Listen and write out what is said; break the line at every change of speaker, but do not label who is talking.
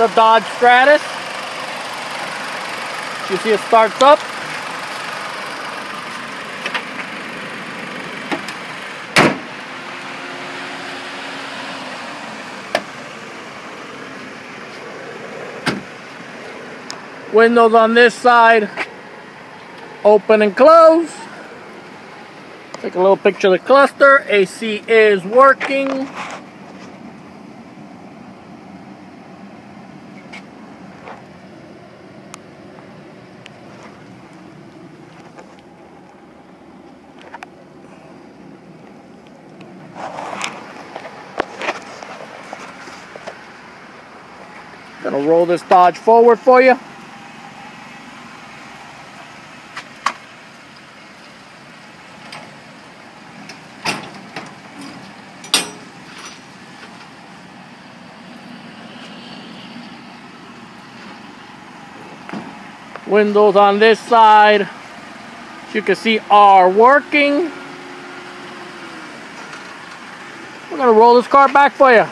the Dodge Stratus. You see it starts up. Windows on this side open and close. Take a little picture of the cluster. AC is working. Gonna roll this Dodge forward for you. Windows on this side, as you can see, are working. We're gonna roll this car back for you.